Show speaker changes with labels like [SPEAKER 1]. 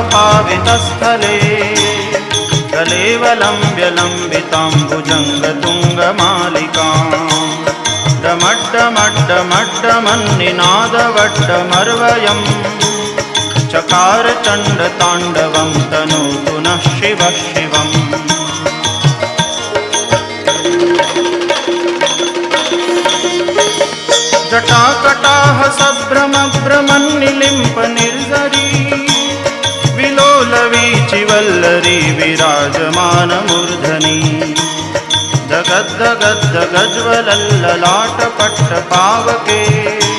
[SPEAKER 1] जटाटवीगलज्जलप्रवाहपावितस्थले कलेवलम्ब्यलम्बिताम्बुजङ्गतुङ्गमालिकाम् डमड्डमड्डमड्डमन्निनादवड्डमर्वयम् चकारचण्डताण्डवं तनु पुनः शिवः शिवम्। जटाकटाः सभ्रमभ्रमन्निलिम्पनिर्झरी विलोलवीचिवल्लरी विराजमानमूर्धनि जगद्दगद्दगज्वलल्ललाटपट्टपावके